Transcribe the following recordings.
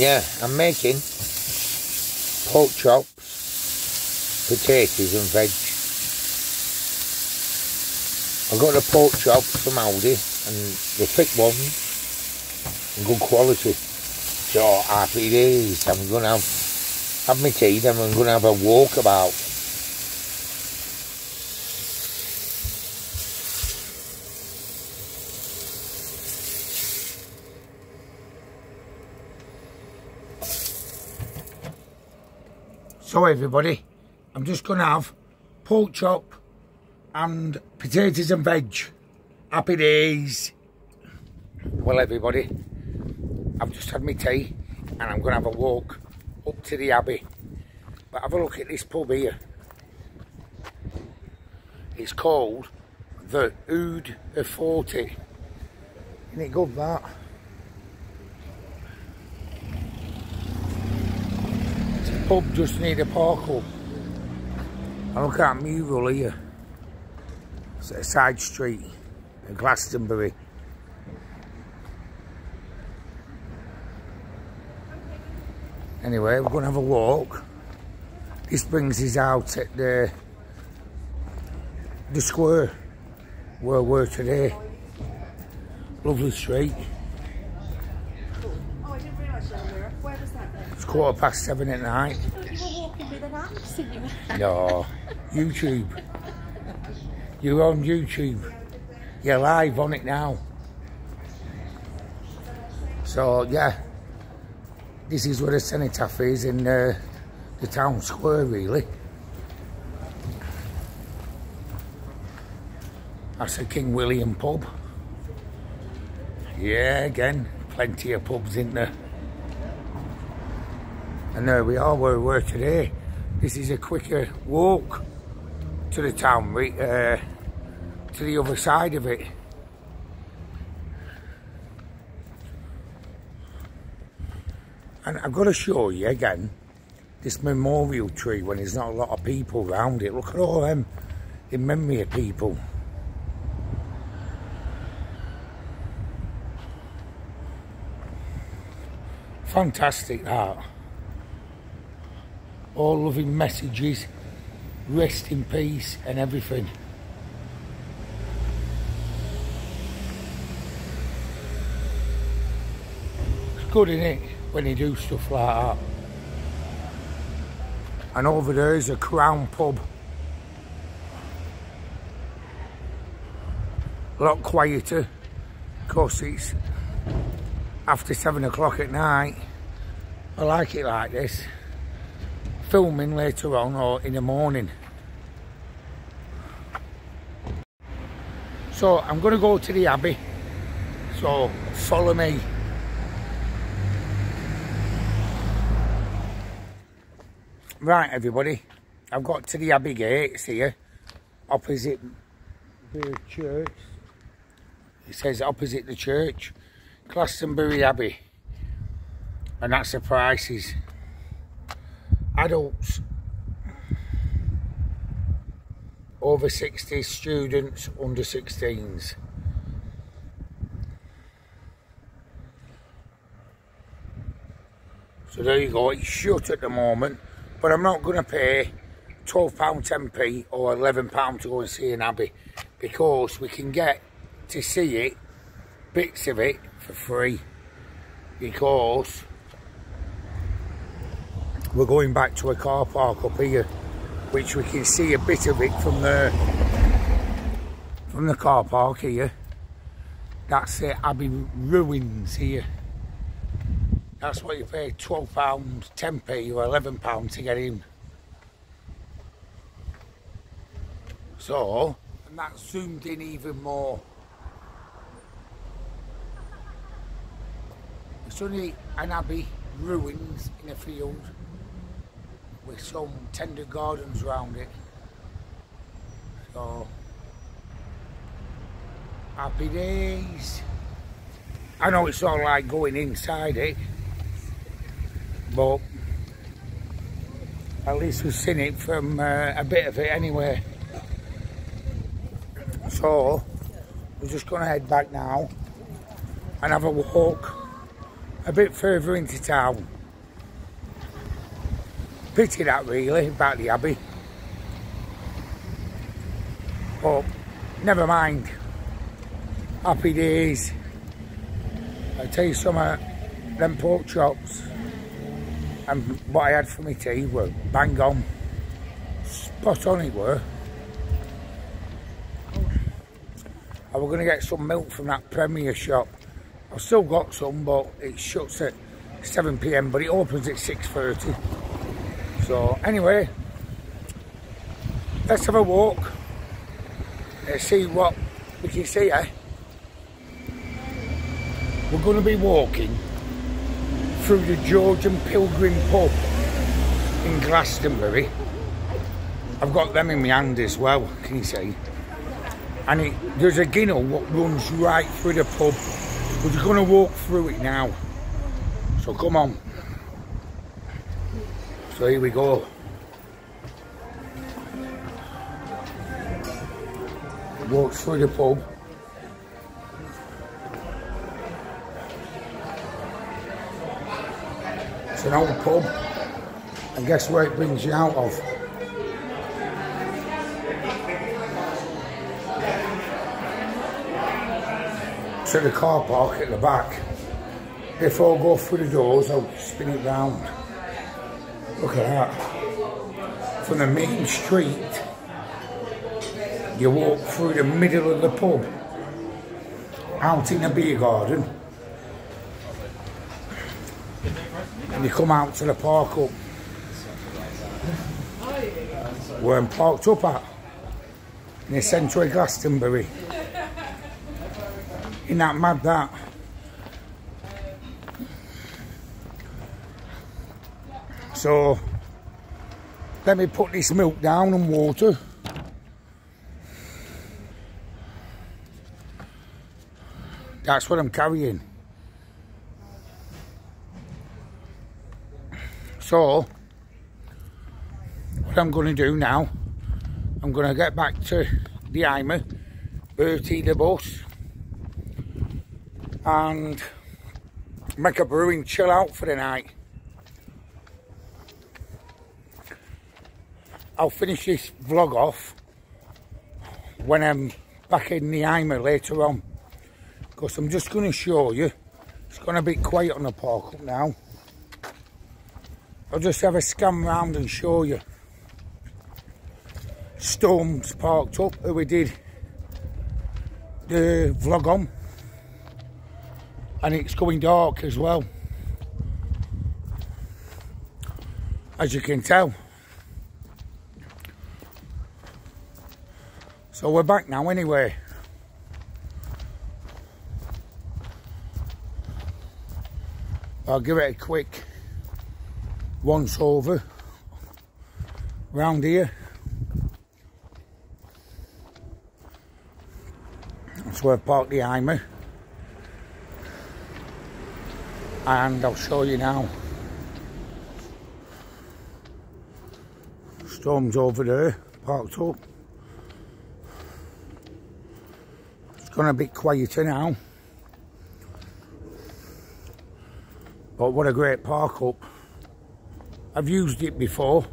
Yeah, I'm making pork chops, potatoes and veg. I got the pork chops from Aldi and the thick ones and good quality. So happy days. I'm gonna have have my tea, then I'm gonna have a walk Everybody, I'm just gonna have pork chop and potatoes and veg. Happy days. Well everybody, I've just had my tea and I'm gonna have a walk up to the Abbey. But have a look at this pub here. It's called the Ood of 40. Isn't it good that? Pub just near the park up. And look at mural here. It's a side street in Glastonbury. Anyway, we're going to have a walk. This brings us out at the, the square where we're today. Lovely street. It's quarter past seven at night. No, YouTube. You're on YouTube. You're live on it now. So, yeah. This is where the cenotaph is in uh, the town square, really. That's the King William pub. Yeah, again, plenty of pubs in there. And there we are where we were today. This is a quicker walk to the town, uh, to the other side of it. And I've got to show you again this memorial tree when there's not a lot of people around it. Look at all them in memory of people. Fantastic that all loving messages, rest in peace and everything. It's good, isn't it, when you do stuff like that. And over there is a Crown pub. A lot quieter. Of course, it's after seven o'clock at night. I like it like this filming later on or in the morning. So I'm going to go to the Abbey. So follow me. Right everybody, I've got to the Abbey gates here, opposite the church. It says opposite the church, Glastonbury Abbey. And that's the prices adults over 60 students under 16s so there you go it's shut at the moment but I'm not going to pay £12 10p or £11 to go and see an abbey because we can get to see it bits of it for free. Because we're going back to a car park up here which we can see a bit of it from the from the car park here. That's the Abbey ruins here. That's what you pay 12 pounds 10p or 11 pounds to get in. So and that's zoomed in even more. It's only an abbey ruins in a field with some tender gardens around it. So, happy days. I know it's all like going inside it, but at least we've seen it from uh, a bit of it anyway. So, we're just going to head back now and have a walk a bit further into town. Pity that really, about the Abbey. But never mind. Happy days. I tell you some of them pork chops and what I had for my tea were bang on. Spot on it were. I was going to get some milk from that Premier shop. I've still got some, but it shuts at 7pm, but it opens at 6.30. So, anyway, let's have a walk. Let's see what we can see, eh? We're going to be walking through the George and Pilgrim pub in Glastonbury. I've got them in my hand as well, can you see? and it, there's a ginnel what runs right through the pub. We're going to walk through it now. So come on. So here we go. Walk through the pub. It's an old pub. And guess where it brings you out of? to the car park at the back. If I go through the doors, I'll spin it round. Look at that. From the main street, you walk through the middle of the pub, out in the beer garden, and you come out to the park up where I'm parked up at, in the centre of Glastonbury. Isn't that mad that? So let me put this milk down and water. That's what I'm carrying. So what I'm going to do now, I'm going to get back to the Hymer, Bertie the bus, and make a brewing chill out for the night. I'll finish this vlog off when I'm back in the Hymer later on. Because I'm just going to show you. It's going to be quiet on the park up now. I'll just have a scan round and show you. Storm's parked up who we did the vlog on. And it's going dark as well. As you can tell so we're back now anyway. I'll give it a quick once over. Round here. That's where I parked the Hymer and I'll show you now. Storm's over there parked up it's gonna be quieter now but what a great park up I've used it before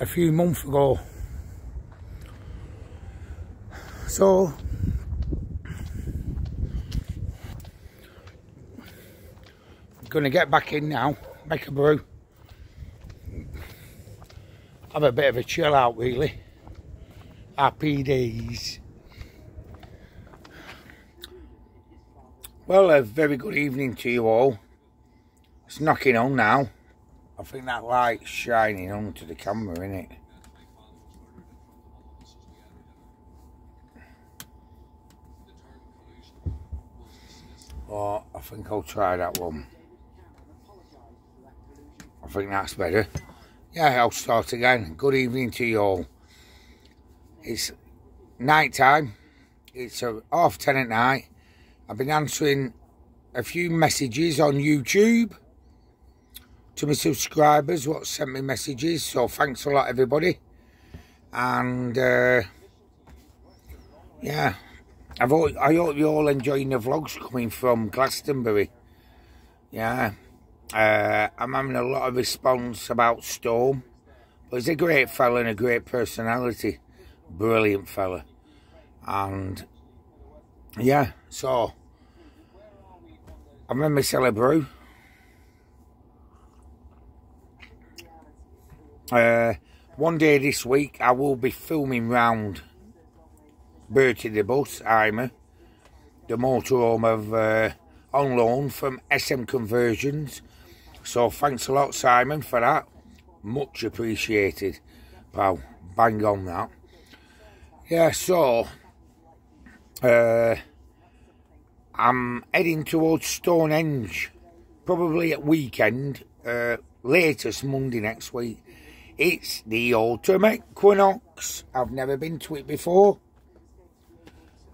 a few months ago so I'm Gonna get back in now, make a brew. Have a bit of a chill out really. Happy days. Well, a very good evening to you all. It's knocking on now. I think that light's shining onto the camera, isn't it? Oh, I think I'll try that one. I think that's better. Yeah, I'll start again. Good evening to you all. It's night time. It's half ten at night. I've been answering a few messages on YouTube to my subscribers what sent me messages. So thanks a lot, everybody. And uh, yeah, I've all, I hope you're all enjoying the vlogs coming from Glastonbury Yeah. Uh, I'm having a lot of response about Storm. But he's a great fella and a great personality. Brilliant fella. And yeah, so my cellar brew. Uh, one day this week I will be filming round Bertie the Bus, I'm the motorhome of uh, on loan from SM Conversions. So thanks a lot, Simon, for that. Much appreciated, pal. Bang on that. Yeah, so uh, I'm heading towards Stonehenge, probably at weekend, uh, latest Monday next week. It's the Autumn Equinox. I've never been to it before.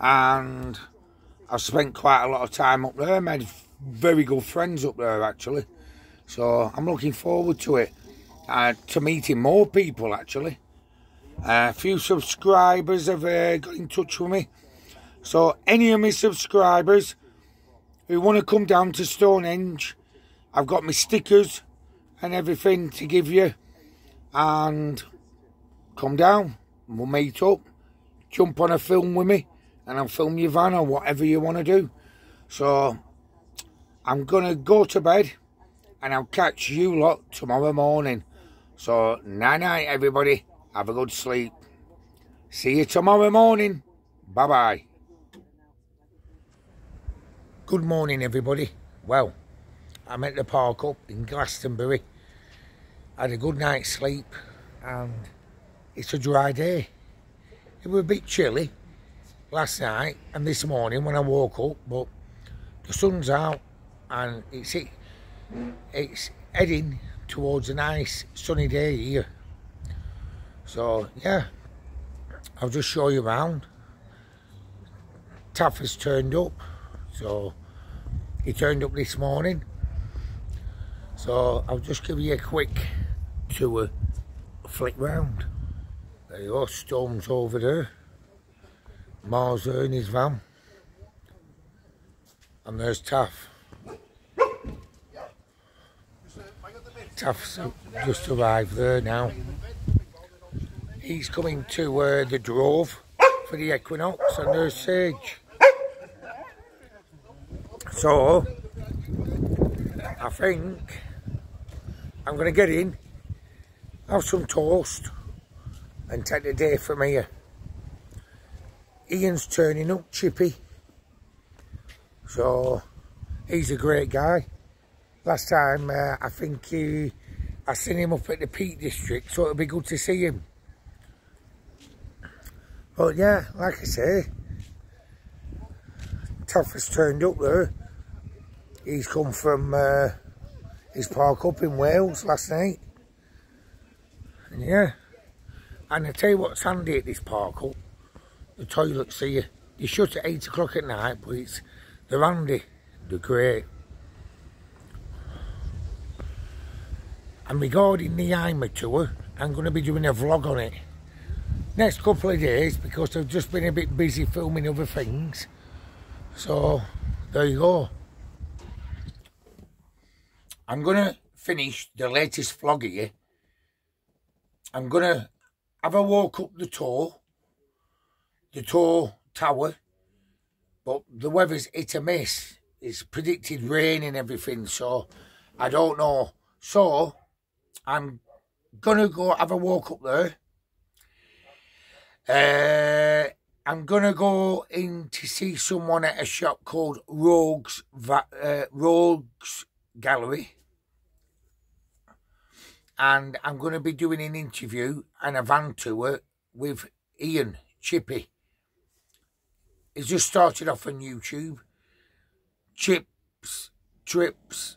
And I've spent quite a lot of time up there. Made very good friends up there, actually. So I'm looking forward to it. Uh, to meeting more people, actually. Uh, a few subscribers have uh, got in touch with me. So any of my subscribers who want to come down to Stonehenge, I've got my stickers and everything to give you. And come down. We'll meet up. Jump on a film with me and I'll film your van or whatever you want to do. So I'm going to go to bed and I'll catch you lot tomorrow morning. So night night everybody. Have a good sleep. See you tomorrow morning. Bye bye. Good morning everybody. Well, I'm at the park up in Glastonbury. Had a good night's sleep and it's a dry day. It was a bit chilly last night and this morning when I woke up, but the sun's out and it's it's heading towards a nice sunny day here. So yeah, I'll just show you around. Taff has turned up, so he turned up this morning. So I'll just give you a quick tour, flick round. There you go, Storm's over there. Mars in his van. And there's Taff. Taff's just arrived there now. He's coming to uh, the Drove for the Equinox and there's Sage. So, I think I'm going to get in, have some toast and take the day from here. Ian's turning up, Chippy. So, he's a great guy. Last time, uh, I think he, I seen him up at the Peak District, so it'll be good to see him. But yeah, like I say, has turned up there. He's come from uh, his park up in Wales last night. And yeah, and I tell you what's handy at this park up the toilets here. You shut at 8 o'clock at night, but it's, they're handy, they're great. And regarding the Hymer tour, I'm going to be doing a vlog on it. Next couple of days, because I've just been a bit busy filming other things. So, there you go. I'm going to finish the latest vlog here. I'm going to have a walk up the Tor the tall tower, but the weather's hit a miss. It's predicted rain and everything, so I don't know. So I'm gonna go have a walk up there. Uh, I'm gonna go in to see someone at a shop called Rogues uh, Rogues Gallery, and I'm gonna be doing an interview and a van tour with Ian Chippy. It's just started off on YouTube. Chips, trips,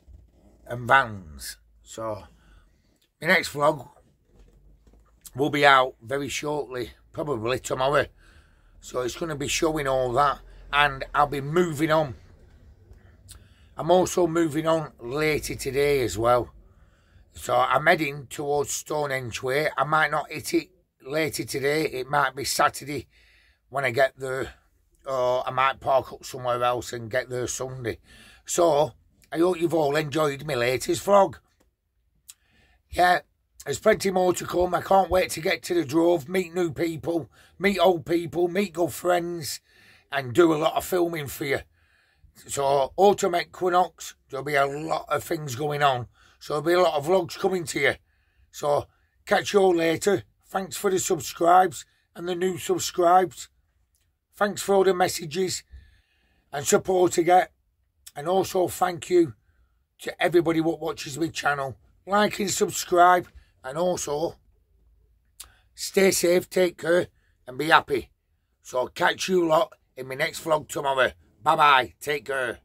and vans. So, the next vlog will be out very shortly, probably tomorrow. So it's going to be showing all that, and I'll be moving on. I'm also moving on later today as well. So I'm heading towards Stonehenge Way. I might not hit it later today. It might be Saturday when I get there or I might park up somewhere else and get there Sunday. So I hope you've all enjoyed my latest vlog. Yeah, there's plenty more to come. I can't wait to get to the drove, meet new people, meet old people, meet good friends, and do a lot of filming for you. So, autumn equinox, there'll be a lot of things going on. So, there'll be a lot of vlogs coming to you. So, catch you all later. Thanks for the subscribes and the new subscribes. Thanks for all the messages and support I get. And also thank you to everybody what watches my channel. Like and subscribe and also stay safe, take care and be happy. So I'll catch you lot in my next vlog tomorrow. Bye bye. Take care.